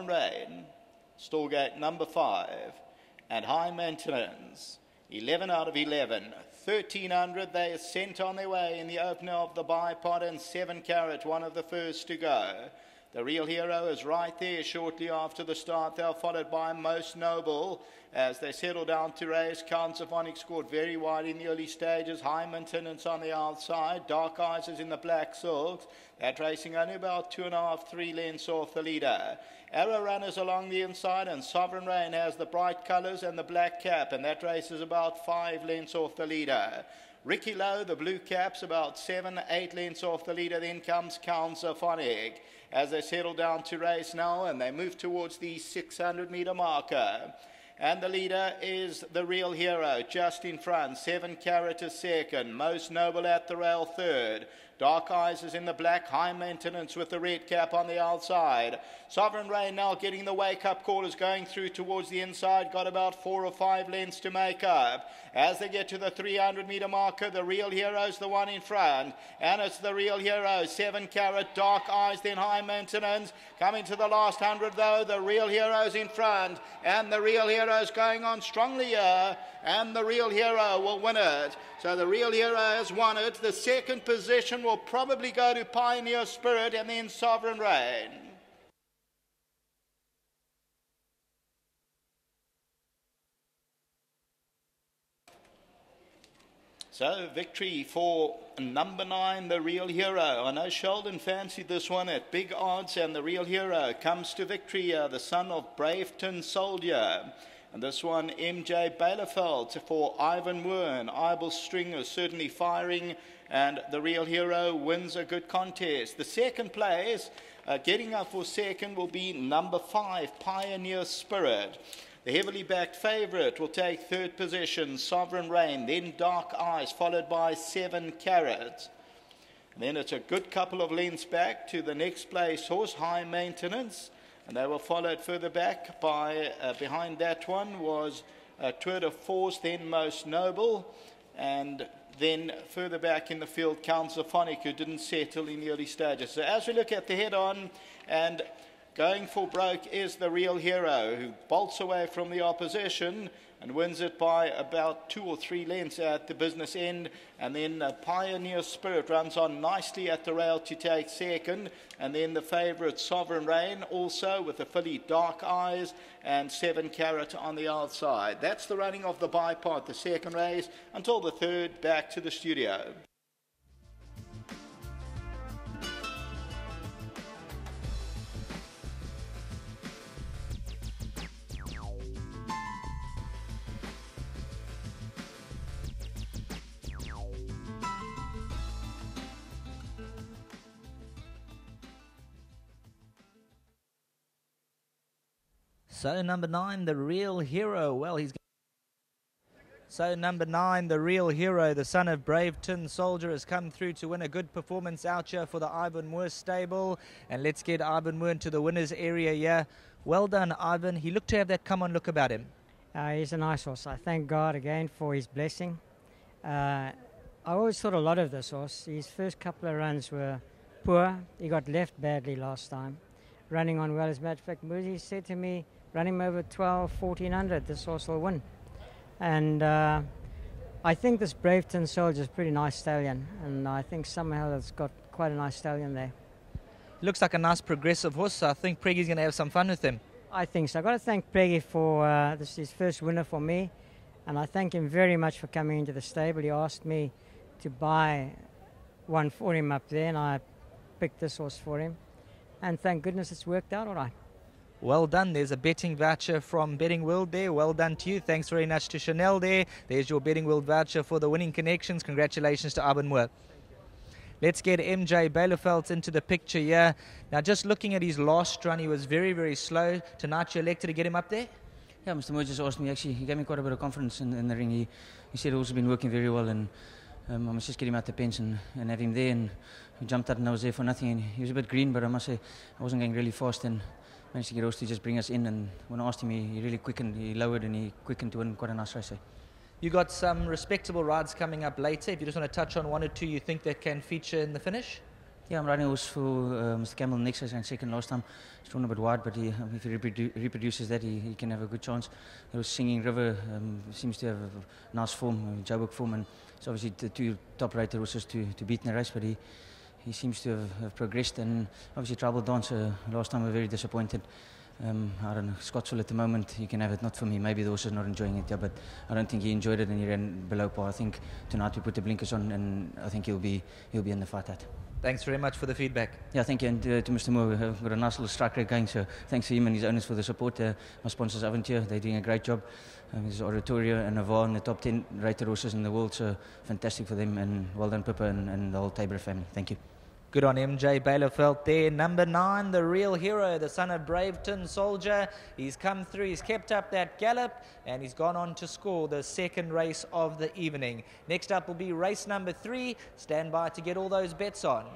Sovereign Rain, Storgate number five, and High Maintenance. 11 out of 11. 1300 they are sent on their way in the opener of the bipod and 7 carat, one of the first to go. The real hero is right there shortly after the start. They're followed by Most Noble as they settle down to race. Count scored very wide in the early stages. High maintenance on the outside. Dark Eyes is in the black silks. That racing only about two and a half, three lengths off the leader. Arrow runners along the inside, and Sovereign Rain has the bright colours and the black cap, and that race is about five lengths off the leader. Ricky Lowe, the blue caps, about seven, eight lengths off the leader. Then comes Count Symphonic as they settle down to race now and they move towards the 600 meter marker. And the leader is the real hero, just in front. Seven carat second. Most noble at the rail third. Dark Eyes is in the black, high maintenance with the red cap on the outside. Sovereign Rain now getting the wake up call is going through towards the inside, got about four or five lengths to make up. As they get to the 300 meter marker, the real hero's the one in front, and it's the real hero, seven carat, dark eyes, then high maintenance. Coming to the last hundred though, the real hero's in front, and the real hero's going on strongly here and the real hero will win it. So the real hero has won it. The second position will probably go to Pioneer Spirit and then Sovereign reign. So, victory for number nine, the real hero. I know Sheldon fancied this one at big odds, and the real hero comes to victory, uh, the son of Brave Tin Soldier. And this one, MJ Byleveld for Ivan Wern. Ibel Stringer certainly firing, and the real hero wins a good contest. The second place, uh, getting up for second, will be number five, Pioneer Spirit. The heavily backed favourite will take third position, Sovereign Rain, then Dark Eyes, followed by Seven Carats. then it's a good couple of lengths back to the next place horse, High Maintenance. And they were followed further back by, uh, behind that one was uh, Tour de Force, then Most Noble, and then further back in the field, Count Symphonic, who didn't settle in the early stages. So as we look at the head on, and going for broke is the real hero, who bolts away from the opposition and wins it by about two or three lengths at the business end. And then uh, Pioneer Spirit runs on nicely at the rail to take second. And then the favourite Sovereign Rain also with the filly Dark Eyes and Seven Carat on the outside. That's the running of the bipod, the second race, until the third back to the studio. So number nine, the real hero. Well, he's. So number nine, the real hero, the son of brave tin soldier, has come through to win a good performance out here for the Ivan Moore stable. And let's get Ivan Moore into the winners area here. Well done, Ivan. He looked to have that come on look about him. Uh, he's a nice horse. I thank God again for his blessing. Uh, I always thought a lot of this horse. His first couple of runs were poor. He got left badly last time. Running on well, as a matter of fact, Muzi said to me, run him over 12, 1400, this horse will win. And uh, I think this Brave Tin Soldier is a pretty nice stallion, and I think somehow it's got quite a nice stallion there. Looks like a nice progressive horse, so I think Preggy's going to have some fun with him. I think so. I've got to thank Preggy for uh, this is his first winner for me, and I thank him very much for coming into the stable. He asked me to buy one for him up there, and I picked this horse for him. And thank goodness it's worked out all right. Well done. There's a betting voucher from Betting World there. Well done to you. Thanks very much to Chanel there. There's your Betting World voucher for the winning connections. Congratulations to Arben Moore. Let's get MJ Byleveld into the picture here. Now, just looking at his last run, he was very, very slow. Tonight, you elected to get him up there? Yeah, Mr. Moore just asked me, actually, he gave me quite a bit of confidence in, in the ring. He, he said he's also been working very well, and um, I must just get him out the bench and, and have him there. And he jumped out, and I was there for nothing. And he was a bit green, but I must say, I wasn't going really fast. And managed to get Oz to just bring us in. And when I asked him, he, he really quickened, he lowered and he quickened to win quite a nice race. Eh? You got some respectable rides coming up later. If you just want to touch on one or two you think that can feature in the finish? Yeah, I'm riding a horse for uh, Mr. Campbell next race and second last time. He's drawn a bit wide, but he, um, if he reprodu- reproduces that, he, he can have a good chance. There was Singing River, um, seems to have a nice form, uh, Joburg form, and it's obviously the two top rated horses to, to beat in the race, but he, he seems to have, have progressed. And obviously, Trouble so uh, last time we were very disappointed. Um, I don't know, Scottsville at the moment, you can have it, not for me. Maybe the horse is not enjoying it, yeah, but I don't think he enjoyed it and he ran below par. I think tonight we put the blinkers on and I think he'll be, he'll be in the fight out. Thanks very much for the feedback. Yeah, thank you. And uh, to Mr. Moore, we've got a nice little strike rate going. So thanks to him and his owners for the support. Uh, my sponsors, Avontuur, they're doing a great job. Um, there's Oratorio and Navarre in the top 10 rated horses in the world. So fantastic for them. And well done, Pippa and, and the whole Tabor family. Thank you. Good on MJ Byleveld there. Number nine, the real hero, the son of Brave Tin Soldier. He's come through, he's kept up that gallop, and he's gone on to score the second race of the evening. Next up will be race number three. Stand by to get all those bets on.